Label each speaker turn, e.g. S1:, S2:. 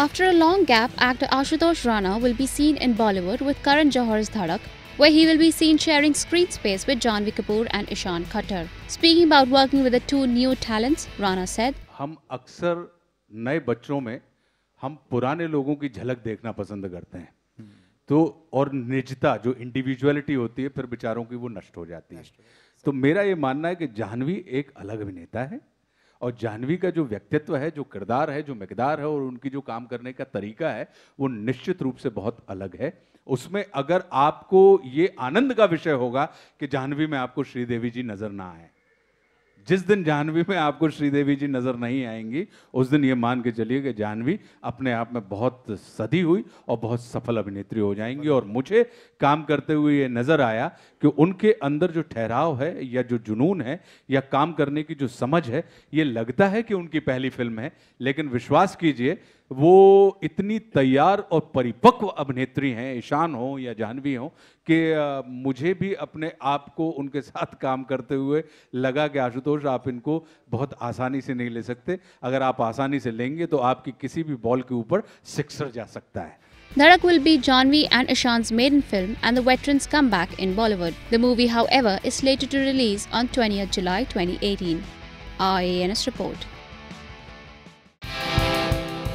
S1: After a long gap, actor Ashutosh Rana will be seen in Bollywood with Karan Johar's Dhadak, where he will be seen sharing screen space with Janvi Kapoor and Ishan Khattar. Speaking about working with the two new talents, Rana said,
S2: हम अक्सर नए बच्चों में हम पुराने लोगों की झलक देखना पसंद करते हैं तो और निजता जो इंडिविजुअलिटी होती है फिर बेचारों की वो नष्ट हो जाती है तो मेरा ये मानना है कि जाह्नवी एक अलग अभिनेता है और जाह्नवी का जो व्यक्तित्व है, जो किरदार है, जो मकदार है और उनकी जो काम करने का तरीका है, वो निश्चित रूप से बहुत अलग है। उसमें अगर आपको ये आनंद का विषय होगा कि जाह्नवी में आपको श्रीदेवी जी नज़र ना आए। जिस दिन जाह्नवी में आपको श्रीदेवी जी नज़र नहीं आएँगी, उस दिन ये मान के चलिए कि जाह्नवी अपने आप में बहुत सदी हुई और बहुत सफल अभिनेत्री हो जाएँगी। और मुझे काम करते हुए ये नज़र आया कि उनके अंदर जो ठहराव है या जो जुनून है या काम करने की जो समझ है, ये लगता है कि उनकी पहली फ़िल्म है। लेकिन विश्वास कीजिए वो इतनी तैयार और परिपक्व अभिनेत्री हैं ईशान हो या जाह्नवी हो कि मुझे भी अपने आप को उनके साथ काम करते हुए लगा कि आशुतोष आप इनको बहुत आसानी से नहीं ले सकते अगर आप आसानी से लेंगे तो आपकी किसी भी बॉल के ऊपर सिक्सर जा सकता है
S1: Dhadak will be Janvi and Ishan's maiden film and the veterans' comeback in Bollywood. The movie, however, is slated to release on 20th July 2018. RANS report.